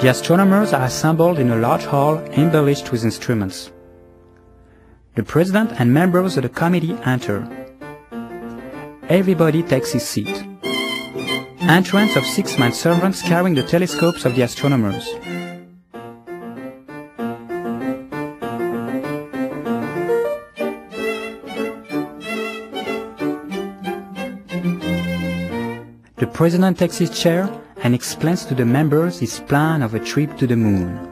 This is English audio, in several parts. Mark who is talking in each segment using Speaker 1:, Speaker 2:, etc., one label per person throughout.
Speaker 1: The astronomers are assembled in a large hall embellished with instruments. The president and members of the committee enter. Everybody takes his seat. Entrance of six men servants carrying the telescopes of the astronomers. The president takes his chair and explains to the members his plan of a trip to the moon.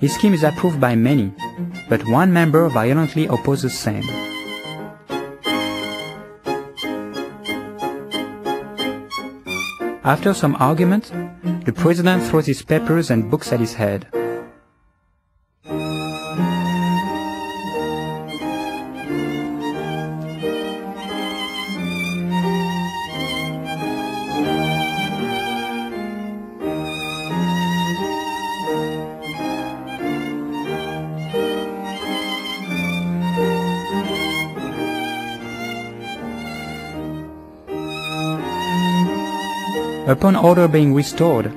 Speaker 1: His scheme is approved by many, but one member violently opposes same. After some argument, the president throws his papers and books at his head. Upon order being restored,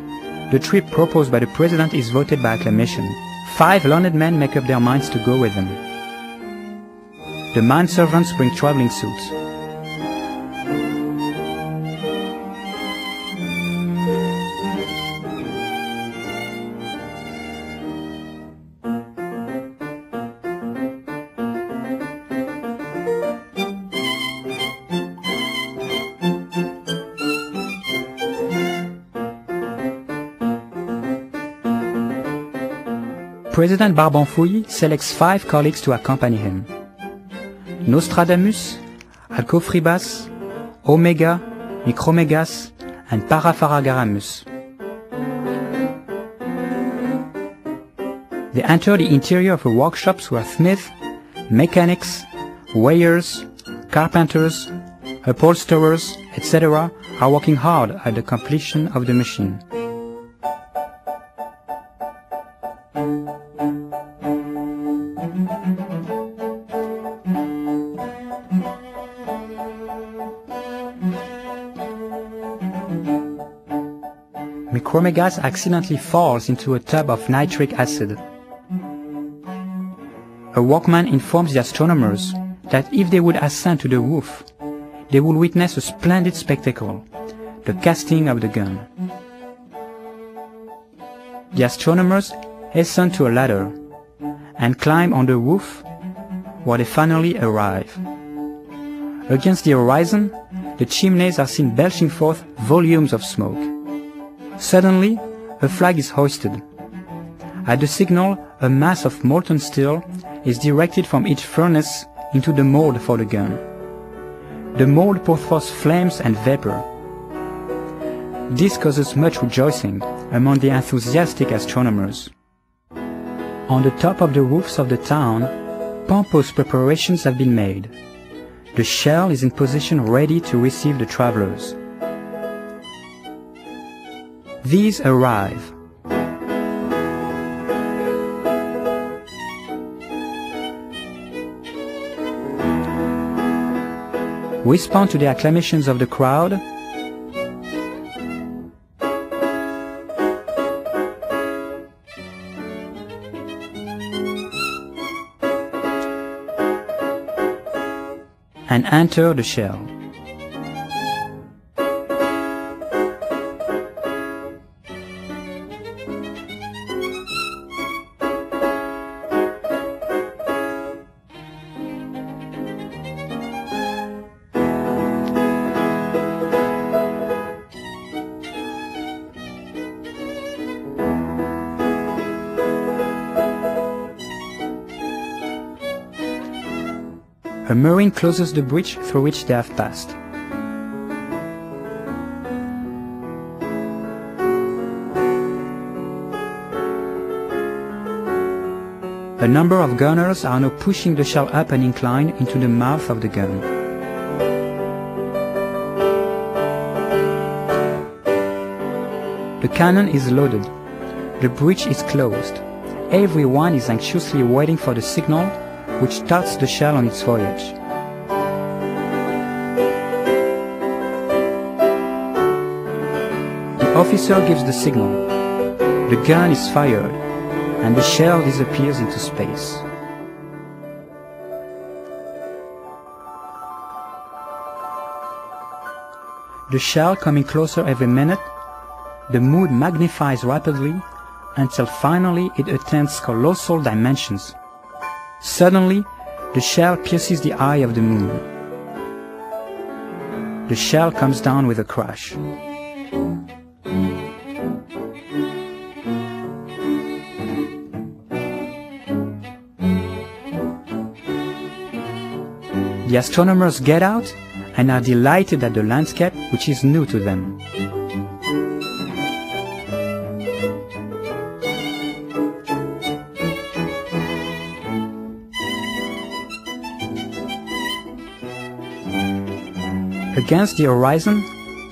Speaker 1: the trip proposed by the president is voted by acclamation. Five learned men make up their minds to go with them. The manservants bring traveling suits. President Barbenfouillis selects five colleagues to accompany him. Nostradamus, Alcofribas, Omega, Micromegas, and Parafaragaramus. They enter the interior of a workshops where smiths, mechanics, weighers, carpenters, upholsterers, etc. are working hard at the completion of the machine. Micromegas accidentally falls into a tub of nitric acid. A workman informs the astronomers that if they would ascend to the roof, they would witness a splendid spectacle, the casting of the gun. The astronomers hasten to a ladder and climb on the roof where they finally arrive. Against the horizon, the chimneys are seen belching forth volumes of smoke. Suddenly, a flag is hoisted. At the signal, a mass of molten steel is directed from each furnace into the mold for the gun. The mold pours forth flames and vapor. This causes much rejoicing among the enthusiastic astronomers. On the top of the roofs of the town, pompous preparations have been made. The shell is in position ready to receive the travelers. These arrive. Respond to the acclamations of the crowd. and enter the shell. A marine closes the breach through which they have passed. A number of gunners are now pushing the shell up an incline into the mouth of the gun. The cannon is loaded. The breech is closed. Everyone is anxiously waiting for the signal which starts the shell on its voyage. The officer gives the signal. The gun is fired and the shell disappears into space. The shell coming closer every minute, the mood magnifies rapidly until finally it attains colossal dimensions. Suddenly, the shell pierces the eye of the moon. The shell comes down with a crash. The astronomers get out and are delighted at the landscape which is new to them. Against the horizon,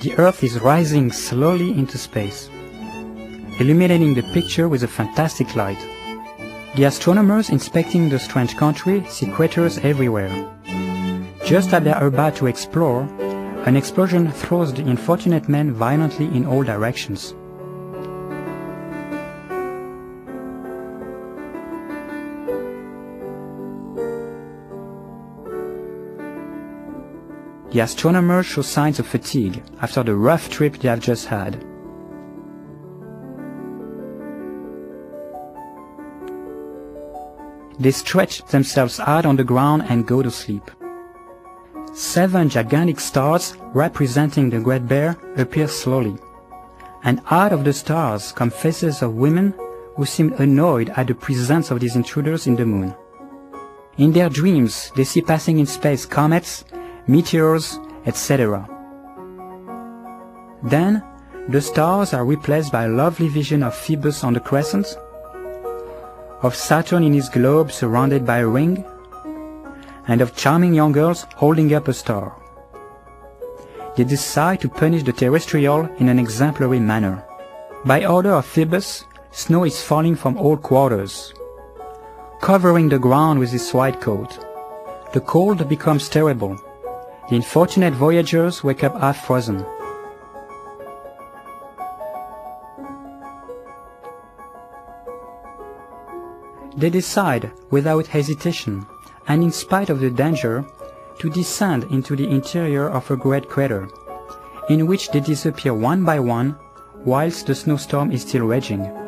Speaker 1: the Earth is rising slowly into space, illuminating the picture with a fantastic light. The astronomers inspecting the strange country see craters everywhere. Just as they are about to explore, an explosion throws the unfortunate men violently in all directions. The astronomers show signs of fatigue after the rough trip they have just had. They stretch themselves out on the ground and go to sleep. Seven gigantic stars representing the Great Bear appear slowly, and out of the stars come faces of women who seem annoyed at the presence of these intruders in the moon. In their dreams, they see passing in space comets, meteors, etc. Then, the stars are replaced by a lovely vision of Phoebus on the crescent, of Saturn in his globe surrounded by a ring, and of charming young girls holding up a star. They decide to punish the terrestrial in an exemplary manner. By order of Phoebus, snow is falling from all quarters, covering the ground with its white coat. The cold becomes terrible. The unfortunate voyagers wake up half frozen. They decide, without hesitation, and in spite of the danger, to descend into the interior of a great crater, in which they disappear one by one whilst the snowstorm is still raging.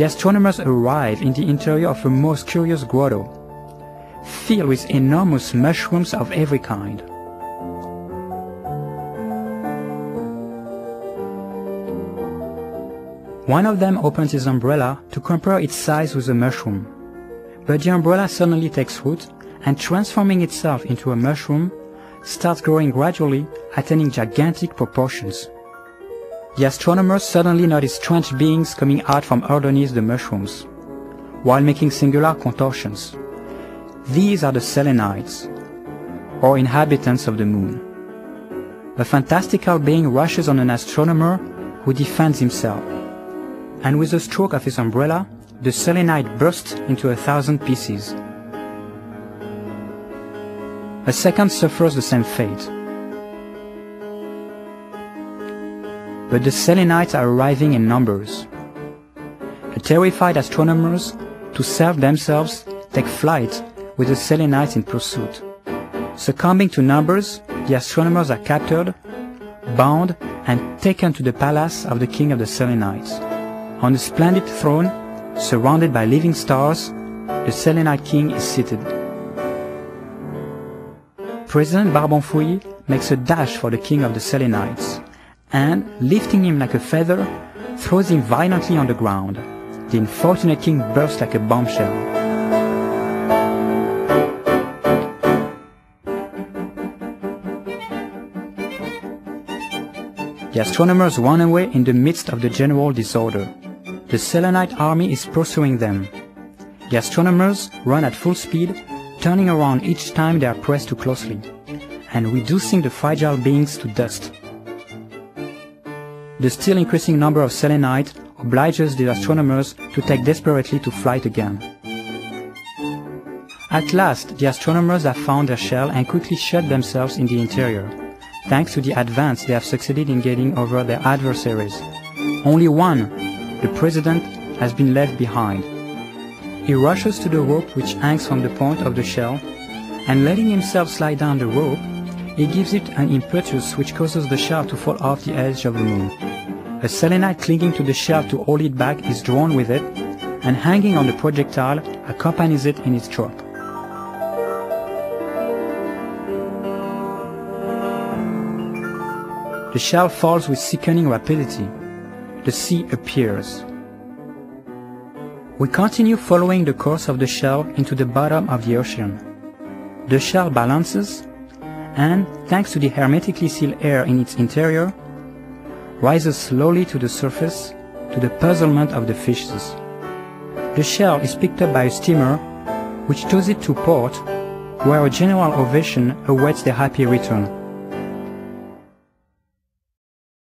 Speaker 1: The astronomers arrive in the interior of a most curious grotto, filled with enormous mushrooms of every kind. One of them opens his umbrella to compare its size with a mushroom. But the umbrella suddenly takes root and transforming itself into a mushroom, starts growing gradually, attaining gigantic proportions. The astronomers suddenly notice strange beings coming out from underneath the mushrooms, while making singular contortions. These are the Selenites, or inhabitants of the moon. A fantastical being rushes on an astronomer who defends himself and with a stroke of his umbrella, the selenite bursts into a thousand pieces. A second suffers the same fate. But the selenites are arriving in numbers. The terrified astronomers, to save themselves, take flight with the selenites in pursuit. Succumbing to numbers, the astronomers are captured, bound, and taken to the palace of the king of the Selenites. On a splendid throne, surrounded by living stars, the Selenite king is seated. President Barbenfouillis makes a dash for the king of the Selenites, and, lifting him like a feather, throws him violently on the ground. The unfortunate king bursts like a bombshell. The astronomers run away in the midst of the general disorder. The Selenite army is pursuing them. The astronomers run at full speed, turning around each time they are pressed too closely, and reducing the fragile beings to dust. The still increasing number of selenite obliges the astronomers to take desperately to flight again. At last, the astronomers have found their shell and quickly shut themselves in the interior. Thanks to the advance they have succeeded in getting over their adversaries. Only one, the president, has been left behind. He rushes to the rope which hangs from the point of the shell, and letting himself slide down the rope, he gives it an impetus which causes the shell to fall off the edge of the moon. A selenite clinging to the shell to hold it back is drawn with it, and hanging on the projectile accompanies it in its drop. The shell falls with sickening rapidity. The sea appears. We continue following the course of the shell into the bottom of the ocean. The shell balances, and, thanks to the hermetically sealed air in its interior, rises slowly to the surface to the puzzlement of the fishes. The shell is picked up by a steamer which tows it to port where a general ovation awaits their happy return.